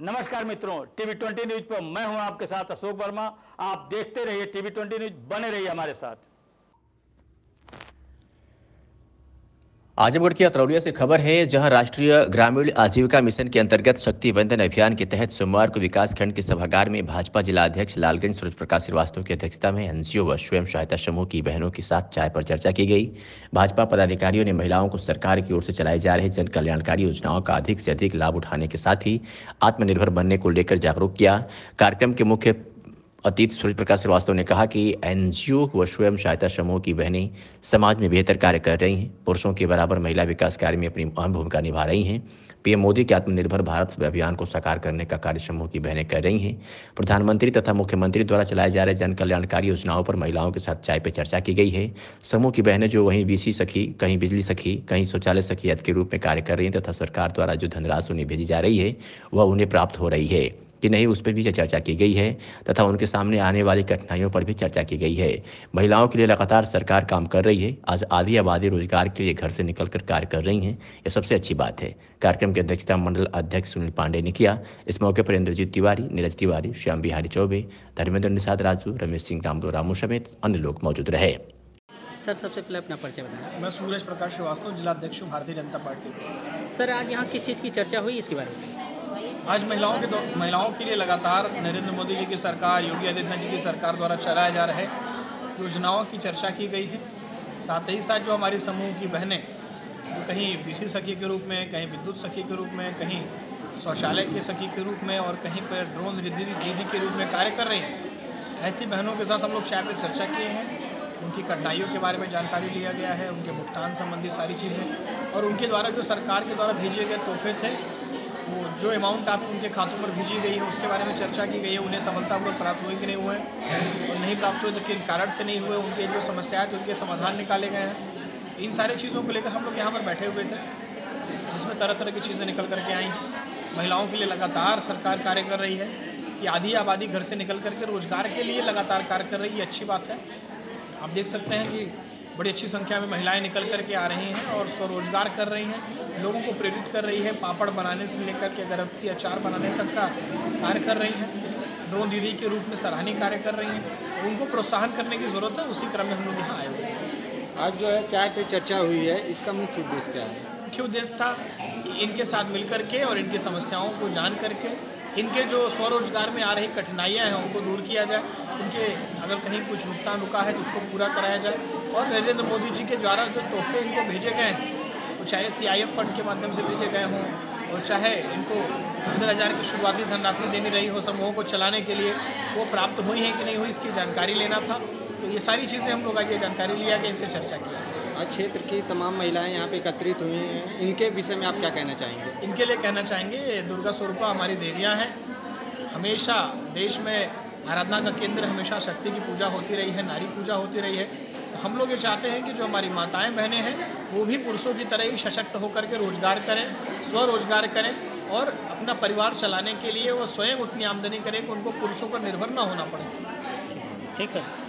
नमस्कार मित्रों, TV twenty news पर मैं हूँ आपके साथ अशोक वर्मा। आप देखते रहिए टीवी ट्वेंटी न्यूज़, बने रहिए हमारे साथ। आजमगढ़ की अतरौलिया से खबर है, जहाँ राष्ट्रीय ग्रामीण आजीविका मिशन के अंतर्गत शक्ति वंदन अभियान के तहत सोमवार को विकास खंड के सभागार में भाजपा जिला अध्यक्ष लालगंज सूरज प्रकाश श्रीवास्तव की अध्यक्षता में एनजीओ व स्वयं सहायता समूह की बहनों के साथ चाय पर चर्चा की गई। भाजपा पदाधिकारियों ने महिलाओं को सरकार की ओर से चलाई जा रही जन कल्याणकारी योजनाओं का अधिक से अधिक लाभ उठाने के साथ ही आत्मनिर्भर बनने को लेकर जागरूक किया। कार्यक्रम के मुख्य अतीत सूर्य प्रकाश श्रीवास्तव ने कहा कि एनजीओ व स्वयं सहायता समूह की बहनें समाज में बेहतर कार्य कर रही हैं। पुरुषों के बराबर महिला विकास कार्य में अपनी अहम भूमिका निभा रही हैं। पीएम मोदी के आत्मनिर्भर भारत अभियान को साकार करने का कार्य समूह की बहनें कर रही हैं। प्रधानमंत्री तथा मुख्यमंत्री द्वारा चलाए जा रहे जन कल्याणकारी योजनाओं पर महिलाओं के साथ चाय पर चर्चा की गई है। समूह की बहनें जो वहीं बीसी सखी, कहीं बिजली सखी, कहीं शौचालय सखी के रूप में कार्य कर रही हैं तथा सरकार द्वारा जो धनराशि उन्हें भेजी जा रही है, वह उन्हें प्राप्त हो रही है। कि नहीं उस पर भी चर्चा की गई है तथा उनके सामने आने वाली कठिनाइयों पर भी चर्चा की गई है। महिलाओं के लिए लगातार सरकार काम कर रही है। आज आधी आबादी रोज़गार के लिए घर से निकलकर कार्य कर रही हैं। यह सबसे अच्छी बात है। कार्यक्रम की अध्यक्षता मंडल अध्यक्ष सुनील पांडे ने किया। इस मौके पर इंद्रजीत तिवारी नीरज तिवारी श्याम बिहारी चौबे धर्मेंद्र निषाद राजू रमेश सिंह रामदो रामू समेत अन्य लोग मौजूद रहे। सर सबसे पहले अपना परिचय बताएँ। मैं सूरज प्रकाश श्रीवास्तव जिला अध्यक्ष हूँ भारतीय जनता पार्टी। सर आज यहाँ किस चीज़ की चर्चा हुई इसके बारे में? आज महिलाओं के महिलाओं के लिए लगातार नरेंद्र मोदी जी की सरकार, योगी आदित्यनाथ जी की सरकार द्वारा चलाए जा रहे योजनाओं की चर्चा की गई है। साथ ही साथ जो हमारी समूह की बहनें, जो कहीं बीसी सखी के रूप में, कहीं विद्युत सखी के रूप में, कहीं शौचालय के सखी के रूप में और कहीं पर ड्रोन दीदी दीदी के रूप में कार्य कर रही हैं, ऐसी बहनों के साथ हम लोग चाय पर चर्चा किए हैं। उनकी कठिनाइयों के बारे में जानकारी लिया गया है, उनके भुगतान संबंधी सारी चीज़ें। और उनके द्वारा जो सरकार के द्वारा भेजे गए तोहफे थे वो जो अमाउंट आप उनके खातों पर भेजी गई है, उसके बारे में चर्चा की गई है, उन्हें सफलतापूर्वक प्राप्त हुए कि नहीं हुए, और नहीं प्राप्त हुए तो किन कारण से नहीं हुए, उनके जो समस्याएँ थी, उनके समाधान निकाले गए हैं। इन सारी चीज़ों को लेकर हम लोग यहाँ पर बैठे हुए थे, जिसमें तरह तरह की चीज़ें निकल करके आई। महिलाओं के लिए लगातार सरकार कार्य कर रही है कि आधी आबादी घर से निकल करके रोज़गार के लिए लगातार कार्य कर रही है अच्छी बात है। आप देख सकते हैं कि बड़ी अच्छी संख्या में महिलाएँ निकल करके आ रही हैं और स्वरोजगार कर रही हैं। लोगों को प्रेरित कर रही है पापड़ बनाने से लेकर के अगरबत्ती अचार बनाने तक का कार्य कर रही हैं। ड्रोन दीदी के रूप में सराहनीय कार्य कर रही हैं। उनको प्रोत्साहन करने की ज़रूरत है उसी क्रम में हम लोग यहाँ आए हुए हैं। आज जो है चाय पे चर्चा हुई है इसका मुख्य उद्देश्य क्या है? मुख्य उद्देश्य था कि इनके साथ मिल करके और इनकी समस्याओं को जान करके इनके जो स्वरोजगार में आ रही कठिनाइयाँ हैं उनको दूर किया जाए। उनके अगर कहीं कुछ भुगतान रुका है तो उसको पूरा कराया जाए। और नरेंद्र मोदी जी के द्वारा जो तोहफे इनको भेजे गए हैं वो चाहे सीआईएफ फंड के माध्यम से भेजे गए हों और चाहे इनको पंद्रह हज़ार की शुरुआती धनराशि देनी रही हो समूहों को चलाने के लिए वो प्राप्त हुई हैं कि नहीं हुई इसकी जानकारी लेना था। तो ये सारी चीज़ें हम लोग आगे जानकारी लिया कि इनसे चर्चा किया आज क्षेत्र की तमाम महिलाएँ यहाँ पे एकत्रित हुई हैं। इनके विषय में आप क्या कहना चाहेंगे? इनके लिए कहना चाहेंगे दुर्गा स्वरूपा हमारी देवियाँ हैं। हमेशा देश में आराधना का केंद्र हमेशा शक्ति की पूजा होती रही है, नारी पूजा होती रही है। तो हम लोग ये चाहते हैं कि जो हमारी माताएँ, बहनें हैं, वो भी पुरुषों की तरह ही सशक्त होकर के रोज़गार करें, स्वरोजगार करें और अपना परिवार चलाने के लिए वो स्वयं उतनी आमदनी करें कि उनको पुरुषों पर निर्भर ना होना पड़े। ठीक सर।